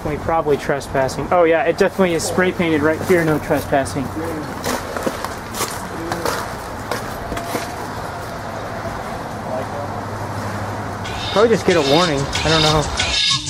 definitely probably trespassing. Oh yeah, it definitely is spray painted right here, no trespassing. Probably just get a warning. I don't know.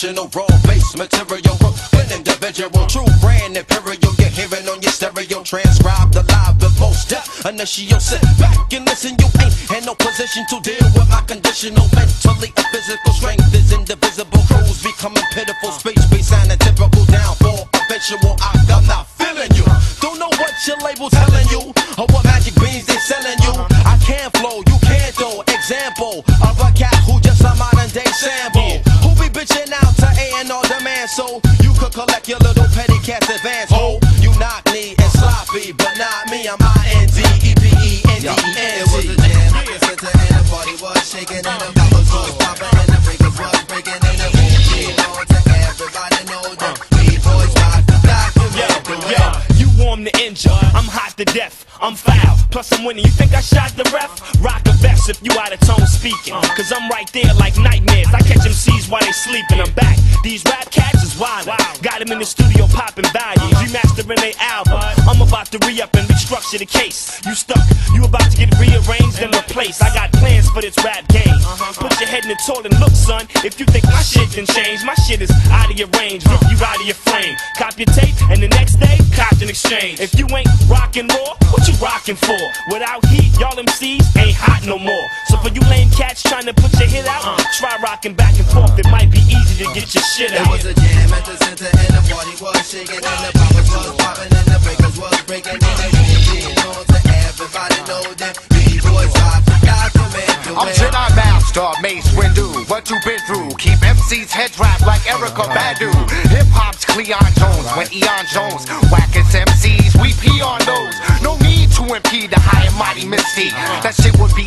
Traditional raw bass material. Brooklyn individual, true brand imperial. You're hearing on your stereo, transcribed alive with Mos Def. Initial sit back and listen. You ain't in no position to deal with my conditional mentally and physical strength is indivisible. Crews becoming pitiful. Space and a typical downfall. Eventual, I'm not feeling you. Don't know what your label telling you or what magic beans they selling you. I can't flow, you can't though. Example of a cat who just a modern day sample. So you could collect your little petty cash advance. Ho, you knock me and sloppy, but not me. I'm I N D E P E N D E N It was a jam the center and the party was shaking and the bubbles was popping and the breakers was breaking and the boom beat on to everybody know that uh. B-boys rock the document way. Yo, you warm the engine. I'm hot to death. I'm foul. Plus I'm winning. You think I shot the ref? Rock a vest if you out of tone speaking. Uh. Cause I'm right there like nightmares. I catch them MCs while they sleeping. I'm back. These rap cats is wild. Got them in the studio popping values. Uh-huh. Remastering their album. I'm about to re-up and restructure the case. You stuck. You about to get rearranged and replaced. I got plans for this rap game. Uh-huh. Put your head in the toilet and look, son. If you think my shit done change, my shit is out of your range. Rip you out of your frame. Cop your tape and the next day, cop an exchange. If you ain't rockin' raw, what you rockin' for? Without heat, y'all MCs ain't hot no more. So for you lame cats trying to put your hit out, uh-huh. try rockin' back and forth. It might be easy to get your shit It out. was a jam at the center and the party was shaking and the bubbles was popping and the breakers was breaking and the boom beat on to everybody know that B-boys rock the document the I'm way. Jedi Master, Mace Windu. What you been through? Keep MC's head wrapped like Erykah Badu. Hip hop's Cleon Jones when Eon Jones whackers MCs. We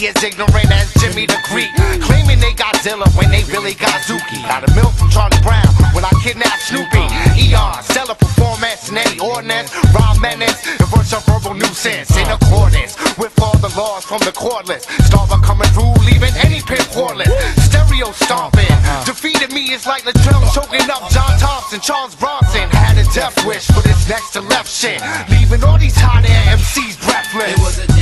as ignorant as Jimmy the Greek. Claiming they got Zilla when they really got Zuki. Got a milk from Charlie Brown when I kidnapped Snoopy. Eon, stellar performance in any ordinance. Rob menace, reverse a verbal nuisance in accordance with all the laws from the cordless. Starver coming through, leaving any pimp hornless. Stereo stomping. Defeated me is like Latrell choking up John Thompson. Charles Bronson had a death wish for this next to left shit. Leaving all these hot air MCs breathless.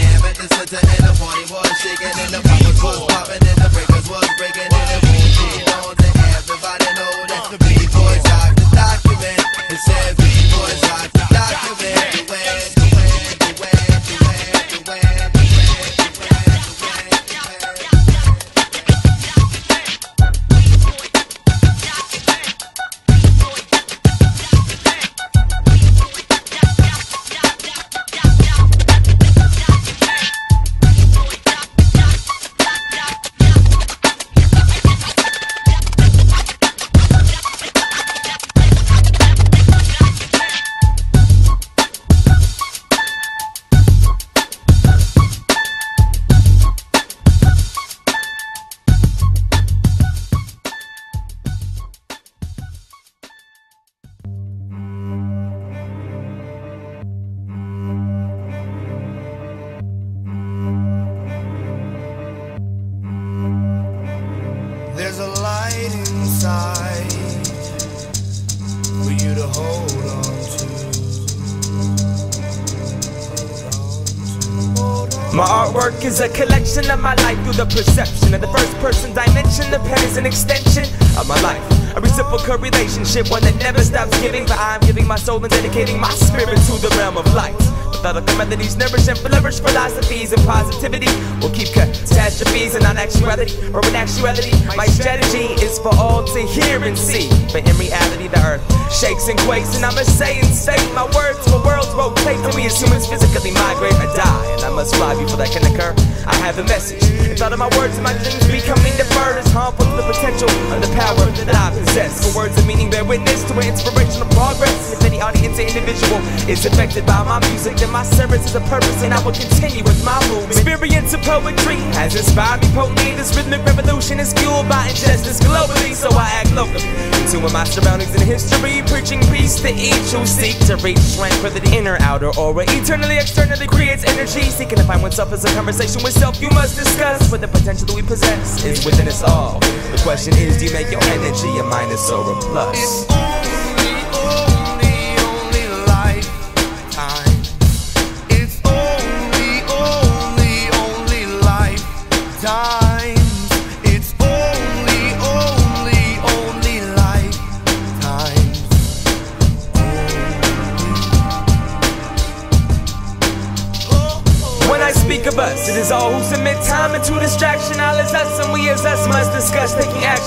Life through the perception of the first person dimension. The pen is an extension of my life. A reciprocal relationship, one that never stops giving. But I'm giving my soul and dedicating my spirit to the realm of light. Methodical melodies nourish and flourish philosophies and positivity. Will keep catastrophes and non-actuality or in actuality my strategy is for all to hear and see. But in reality the earth shakes and quakes and I'ma say and state my words my worlds rotate and we as humans physically migrate or die. And I must fly before that can occur. I have a message. Thought of my words and my dreams becoming deferred is harmful to the potential of the power that I possess. For words of meaning bear witness to an inspirational progress. Audience individual is affected by my music, and my service is a purpose and I will continue with my movement. Experience of poetry has inspired me potently. This rhythmic revolution is fueled by injustice globally, so I act locally. Into my surroundings and history, preaching peace to each who seek to reach tranquility. Inner, outer aura, eternally, externally creates energy. Seeking to find oneself is a conversation with self you must discuss. What the potential that we possess is within us all. The question is, do you make your energy a minus or a plus?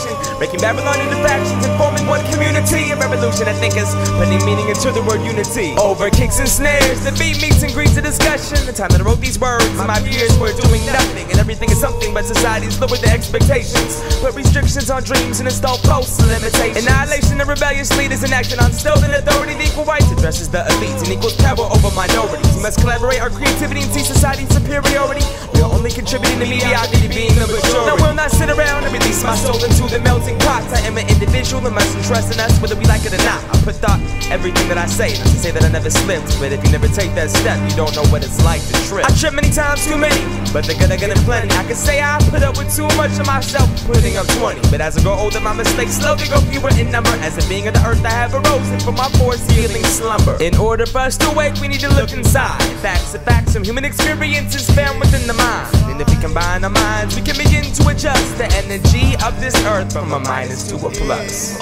Action. Breaking Babylon into factions and forming one community. A revolution, I think, is putting meaning into the word unity. Over kicks and snares, beat meets and greets a discussion. The time that I wrote these words, my peers were doing nothing. And everything is something, but society's lowered their expectations. Put restrictions on dreams and install limitations. Annihilation of rebellious leaders in action on stolen authority. The equal rights addresses the elites and equals power over minorities. We must collaborate our creativity and see society's superiority. We are only contributing to mediocrity being the majority. I will not sit around and release my soul into the melting pot. I am an individual and must entrust in us whether we like it or not. I put thought everything that I say. Not to say that I never slipped, but if you never take that step, you don't know what it's like to trip. I trip many times too many, but they're gonna get in plenty. I can say I put up with too much of myself, putting up 20. But as I grow older, my mistakes fewer in number. As a being of the earth, I have arisen from my forced healing slumber. In order for us to wake, we need to look inside. Facts are facts, some human experience is found within the mind. And if we combine our minds, we can begin to adjust the energy of this earth from a minus to a plus.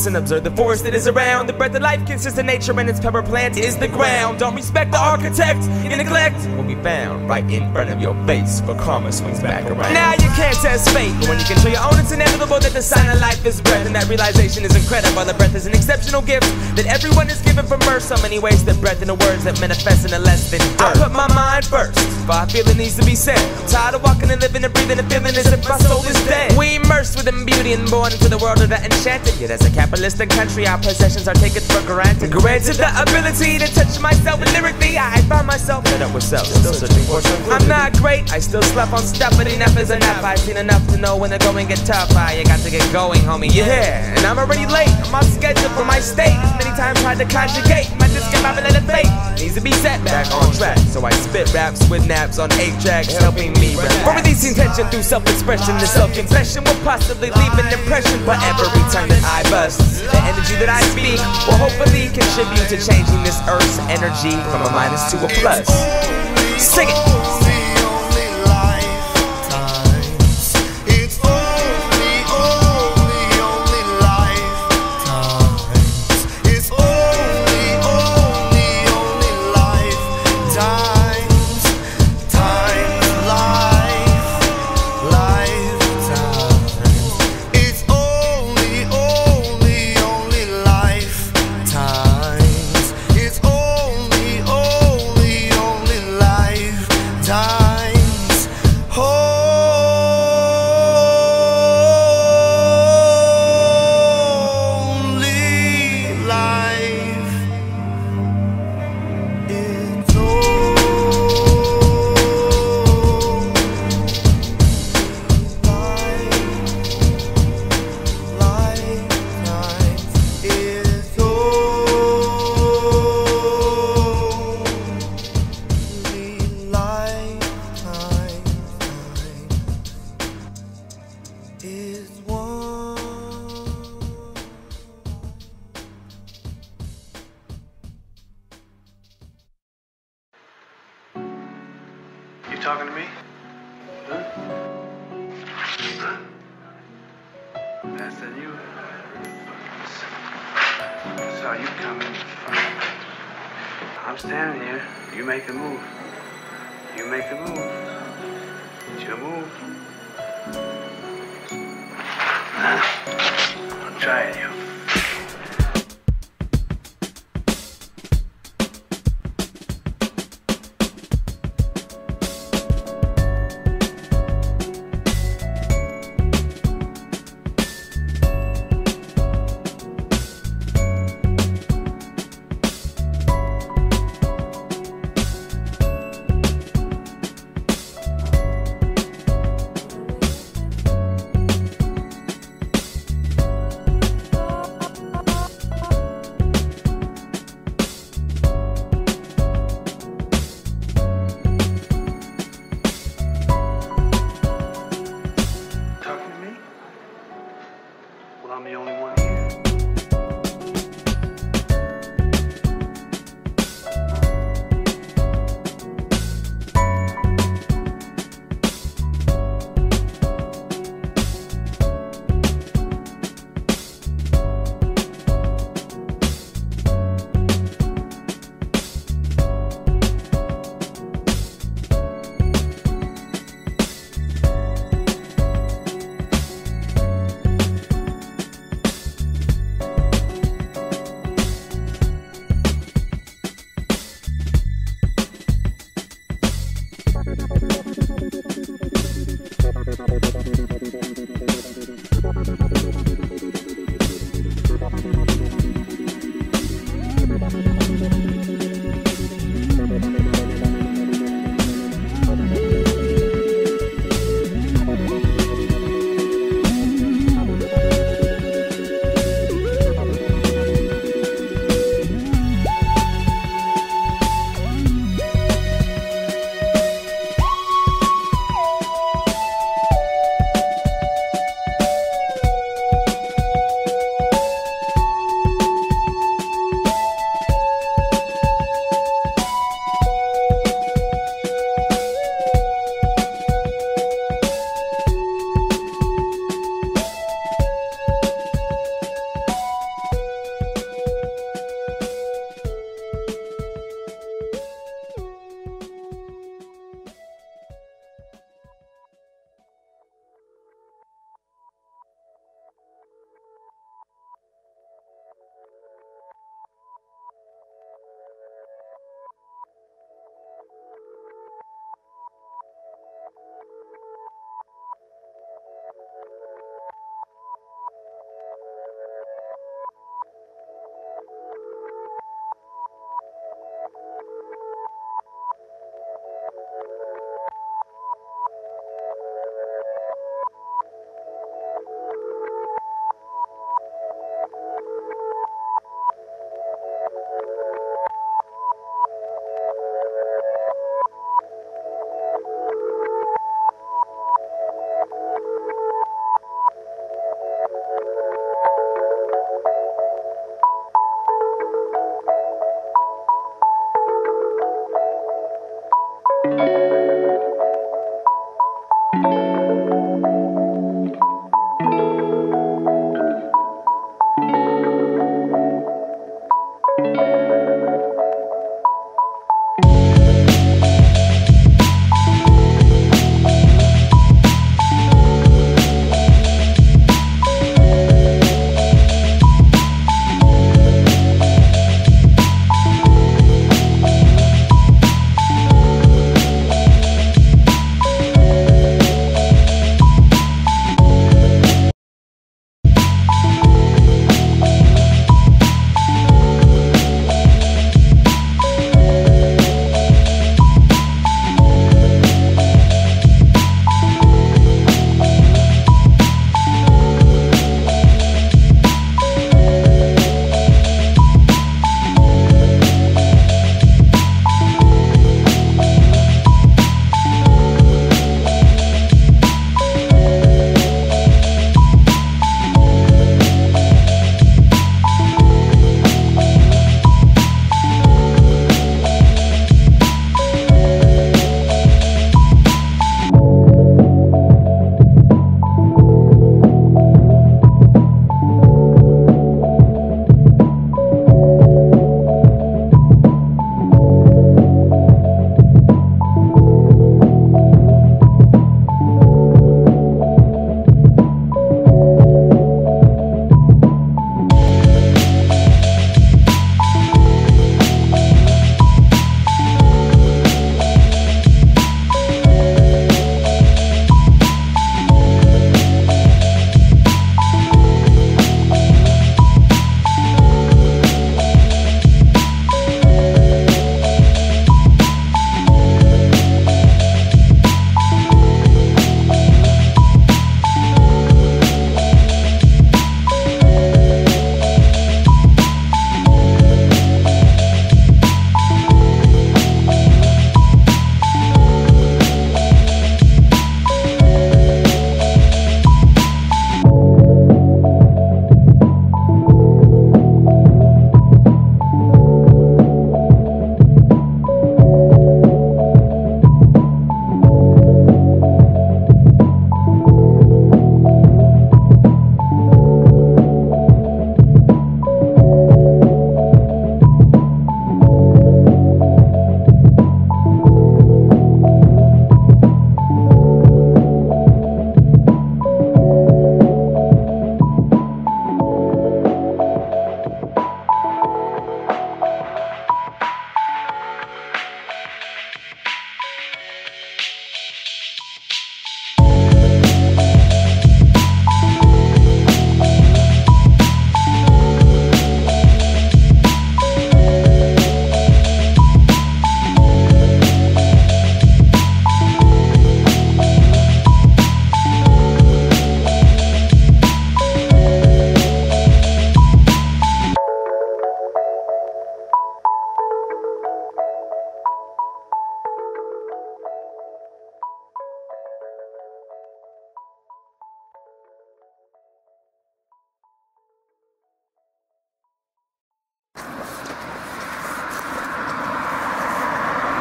Listen, observe the forest that is around. The breath of life consists of nature and its power plant is the ground. Don't respect the architect, you neglect will be found right in front of your face. For karma swings back around. Now you can't test fate, but when you control your own, it's inevitable that the sign of life is breath, and that realization is incredible. The breath is an exceptional gift that everyone is given from birth. So many ways that breath and the words that manifest in a less than dirt. I put my mind first, if I feel it needs to be said. I'm tired of walking and living and breathing and feeling as if my soul is dead. We immersed within beauty and born into the world of the enchanted. Yet as a capitalistic country, our possessions are taken for granted. Granted the ability to touch myself lyrically, I find myself fed up with self, still searching for tranquility. I'm not great, I still slept on stuff, but enough is enough. I've seen enough to know when the going get tough. I you got to get going, homie. Yeah, and I'm already late. I'm on schedule for my state. Many times tried to conjugate my discombobulated fate. Needs to be set back on track. So I spit raps with naps on eight tracks, helping me rap. For releasing tension through self-expression, the self-confession will possibly leave an impression. But every time that I bust, the energy that I speak will hopefully contribute to changing this earth's energy from a minus to a plus. Sing it. Saw you coming. I'm standing here. You make a move. You make a move. It's your move. I'm trying you.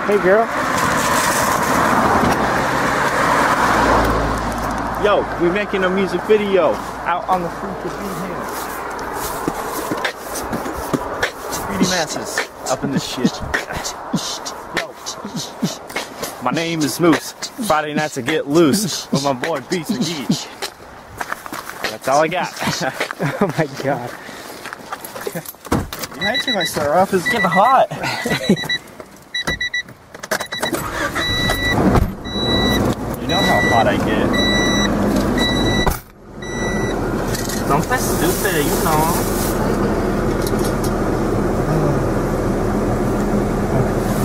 Hey, girl. Yo, we're making a music video out on the free to be here. 3D masses up in this shit. Yo. My name is Moose. Friday nights I get loose with my boy Beats McGee. That's all I got. Oh my god. Imagine I start off, it's getting hot. you know how hot I get. Don't be stupid, you know.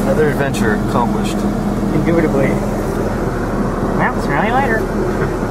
Another adventure accomplished. Indubitably. Well, see you later.